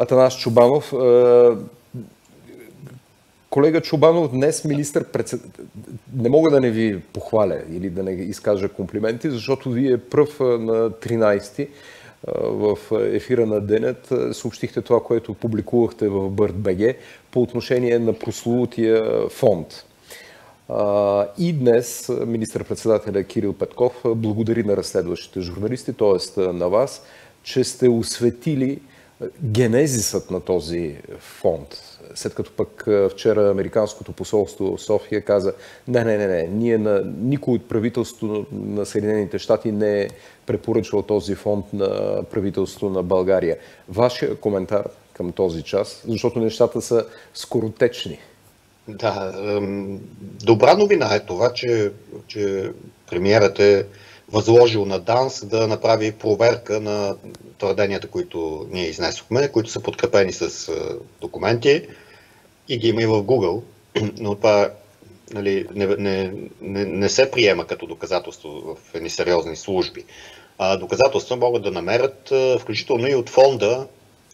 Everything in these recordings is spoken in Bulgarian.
Атанас Чубанов. Колега Чубанов, днес министър председател... Не мога да не ви похваля или да не изкажа комплименти, защото вие пръв на 13-ти в ефира на Денят съобщихте това, което публикувахте в БГ по отношение на прословутия фонд. И днес министър-председателя Кирил Петков благодари на разследващите журналисти, т.е. на вас, че сте осветили генезисът на този фонд. След като пък вчера Американското посолство София каза, не, не, не, не, ние на, никой от правителството на Съединените щати не е препоръчвал този фонд на правителството на България. Вашия коментар към този час, защото нещата са скоротечни. Да, добра новина е това, че, че премиерът е възложил на ДАНС да направи проверка на твърденията, които ние изнесохме, които са подкрепени с документи и ги има и в Google, но това нали, не, не, не, не се приема като доказателство в едни сериозни служби. А, доказателства могат да намерят, включително и от фонда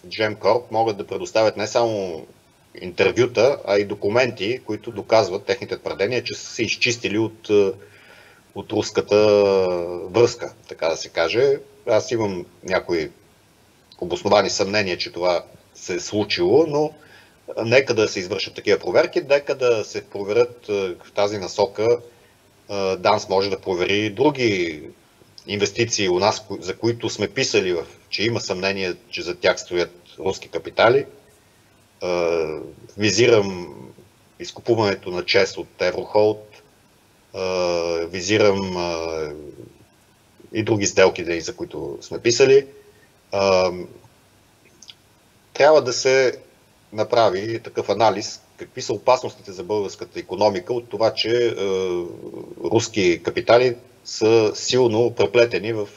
GemCorp, могат да предоставят не само интервюта, а и документи, които доказват техните твърдения, че са се изчистили от, от руската връзка, така да се каже. Аз имам някои обосновани съмнения, че това се е случило, но нека да се извършат такива проверки, нека да се проверят в тази насока. ДАНС може да провери други инвестиции у нас, за които сме писали, че има съмнение, че за тях стоят руски капитали. Визирам изкупуването на чест от Еврохолд, визирам и други сделки, за които сме писали. Трябва да се направи такъв анализ, какви са опасностите за българската економика от това, че руски капитали са силно преплетени в,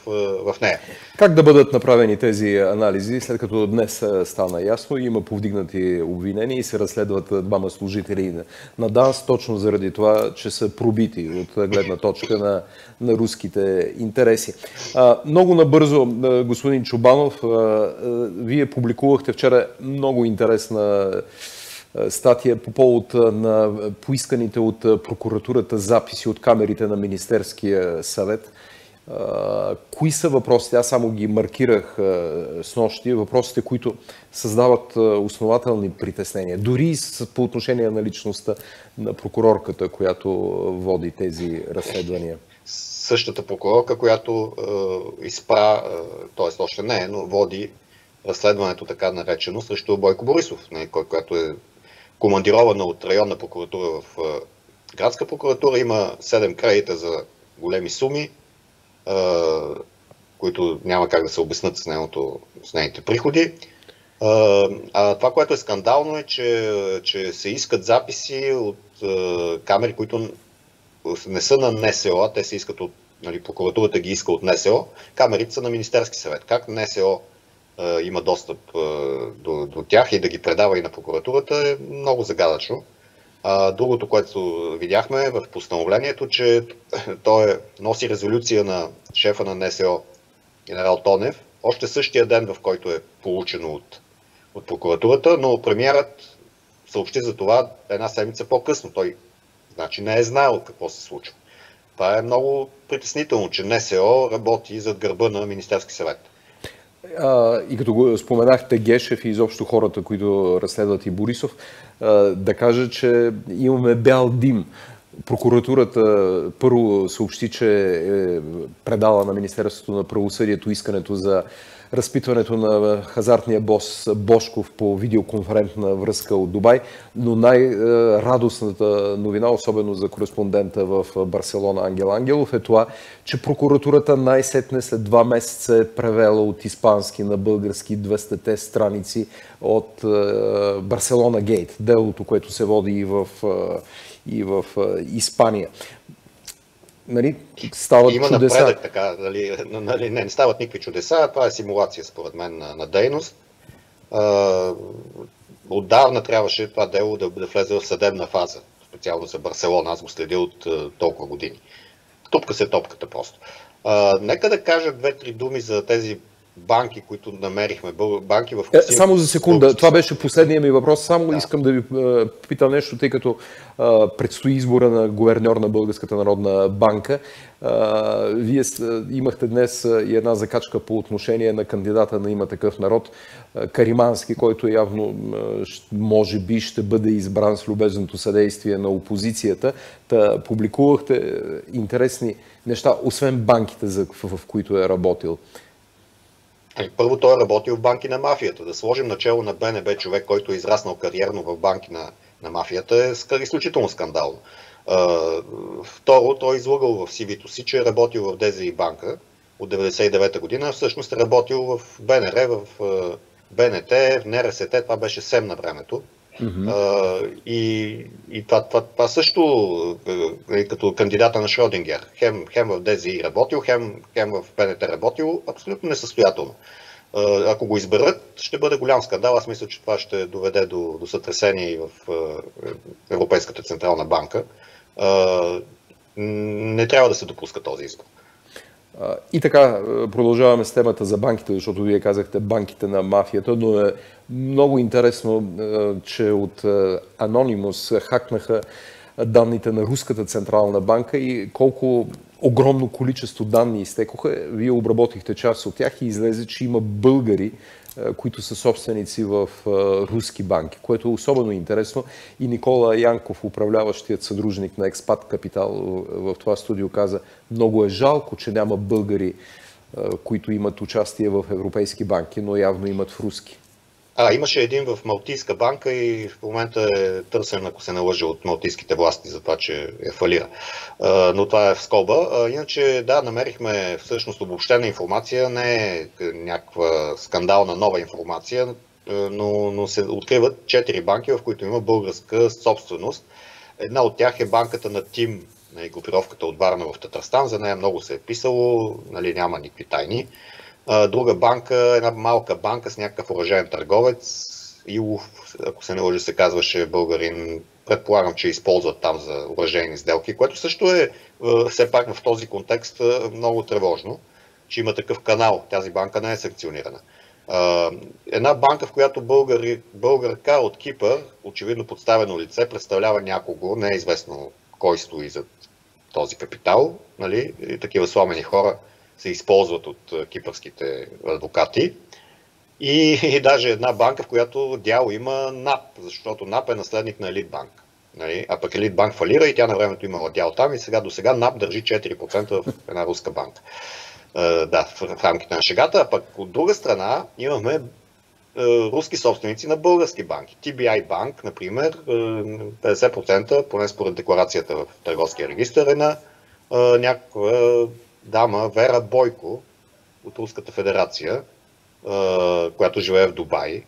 в нея. Как да бъдат направени тези анализи, след като днес стана ясно, има повдигнати обвинения и се разследват двама служители на ДАНС, точно заради това, че са пробити от гледна точка на, на руските интереси. Много набързо, господин Чубанов, вие публикувахте вчера много интересна е, статия по повод е, на поисканите от е, прокуратурата записи от камерите на Министерския съвет. Кои са въпросите? Аз само ги маркирах с нощи. Въпросите, които създават основателни притеснения. Дори по отношение на личността на прокурорката, която води тези разследвания. Същата прокурорка, която е, изпра, е, т.е. още не, но води разследването така наречено срещу Бойко Борисов, не, кой, който е командирована от районна прокуратура в градска прокуратура. Има 7 кредита за големи суми, които няма как да се обяснат с, нейното, с нейните приходи. А това, което е скандално е, че, че се искат записи от камери, които не са на НСО, а те се искат от, нали, прокуратурата ги иска от НСО, камерите са на Министерски съвет. Как НСО има достъп до, до тях и да ги предава и на прокуратурата е много загадъчно. А, другото, което видяхме в постановлението, че той е, носи резолюция на шефа на НСО, генерал Тонев, още същия ден, в който е получено от, от прокуратурата, но премиерът съобщи за това една седмица по-късно. Той значи не е знаел какво се случва. Това е много притеснително, че НСО работи зад гърба на Министерски съвет. А, и като го споменахте Гешев и изобщо хората, които разследват и Борисов, а, да кажа, че имаме бял дим. Прокуратурата първо съобщи, че е предала на Министерството на правосъдието искането за разпитването на хазартния бос Бошков по видеоконферентна връзка от Дубай, но най-радостната новина, особено за кореспондента в Барселона Ангел Ангелов, е това, че прокуратурата най-сетне след два месеца е превела от испански на български 200-те страници от Барселона Гейт, делото, което се води и в, и в Испания нали, стават Има чудеса. напредък, така, нали, нали, не, не стават никакви чудеса, това е симулация, според мен, на, на дейност. А, отдавна трябваше това дело да, да влезе в съдебна фаза, специално за Барселона, аз го следя от а, толкова години. Тупка се топката просто. А, нека да кажа две-три думи за тези банки, които намерихме, банки в Е, само за секунда, това беше последния ми въпрос. Само да. искам да ви е, питам нещо, тъй като е, предстои избора на гуверньор на Българската народна банка. Е, вие имахте днес и една закачка по отношение на кандидата на има такъв народ, Каримански, който явно може би ще бъде избран с любезното съдействие на опозицията. Та публикувахте интересни неща, освен банките, в които е работил. Ами, първо той е работил в банки на мафията. Да сложим начало на БНБ човек, който е израснал кариерно в банки на, на мафията е изключително скандално. Второ, той е излагал в CV-то си, че е работил в ДЗИ банка от 99-та година, всъщност е работил в БНР, в БНТ, в НРСТ, това беше СЕМ на времето. Mm-hmm. Uh, и и това, това, това също uh, като кандидата на Шродингер. Хем, хем в ДЗИ работил, хем, хем в БНТ работил, абсолютно несъстоятелно. Uh, ако го изберат, ще бъде голям скандал. Аз мисля, че това ще доведе до, до сътресение в Европейската централна банка. Uh, не трябва да се допуска този избор. И така, продължаваме с темата за банките, защото вие казахте банките на мафията, но е много интересно, че от Anonymous хакнаха данните на Руската централна банка и колко огромно количество данни изтекоха. Вие обработихте част от тях и излезе, че има българи, които са собственици в руски банки, което е особено интересно. И Никола Янков, управляващият съдружник на Експат Капитал в това студио каза, много е жалко, че няма българи, които имат участие в европейски банки, но явно имат в руски. А, имаше един в Малтийска банка и в момента е търсен, ако се налъжа от малтийските власти за това, че е фалира. Но това е в скоба. Иначе, да, намерихме всъщност обобщена информация, не е някаква скандална нова информация, но, но се откриват четири банки, в които има българска собственост. Една от тях е банката на Тим, групировката от Варна в Татарстан. За нея много се е писало, нали, няма никакви тайни друга банка, една малка банка с някакъв оръжаен търговец, Илов, ако се не лъжи, се казваше българин, предполагам, че използват там за оръжейни сделки, което също е все пак в този контекст много тревожно, че има такъв канал. Тази банка не е санкционирана. Една банка, в която българи, българка от Кипър, очевидно подставено лице, представлява някого, не е известно кой стои за този капитал, нали? и такива сламени хора се използват от кипърските адвокати. И, и даже една банка, в която дял има НАП, защото НАП е наследник на Елитбанк. Нали? А пък Елитбанк фалира и тя на времето имала дял там и сега до сега НАП държи 4% в една руска банка. Uh, да, в, в рамките на шегата. А пък от друга страна имаме uh, руски собственици на български банки. TBI банк, например, uh, 50%, поне според декларацията в търговския регистр, е на някаква дама Вера Бойко от Руската федерация, която живее в Дубай.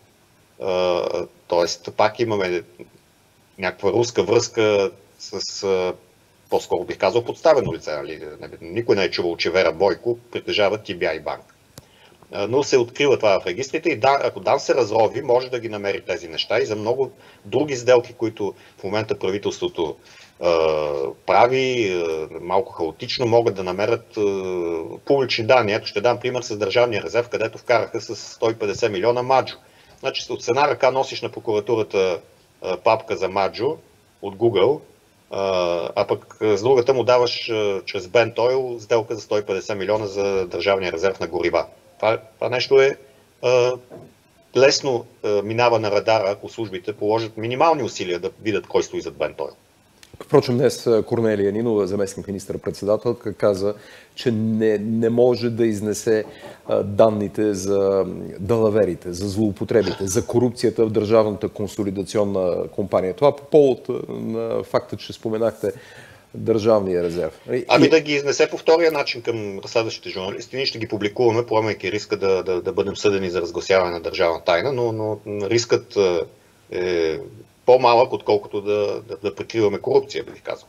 Тоест, пак имаме някаква руска връзка с, по-скоро бих казал, подставено лице. Нали? Никой не е чувал, че Вера Бойко притежава TBI банк. Но се открива това в регистрите и да, ако Дан се разрови, може да ги намери тези неща и за много други сделки, които в момента правителството прави, малко хаотично, могат да намерят публични данни. Ето ще дам пример с Държавния резерв, където вкараха с 150 милиона маджо. Значи от една ръка носиш на прокуратурата папка за маджо от Google, а пък с другата му даваш чрез Бентойл сделка за 150 милиона за Държавния резерв на горива. Това, това нещо е лесно минава на радара, ако службите положат минимални усилия да видят кой стои зад Бентойл. Впрочем, днес Корнелия Нинова, заместник министър-председателка, каза, че не, не може да изнесе данните за далаверите, за злоупотребите, за корупцията в Държавната консолидационна компания. Това по повод на факта, че споменахте Държавния резерв. Ами да ги изнесе по втория начин към разследващите журналисти. Ние ще ги публикуваме, поемайки риска да, да, да бъдем съдени за разгласяване на държавна тайна, но, но рискът е по-малък, отколкото да, да, да прикриваме корупция, бих казал.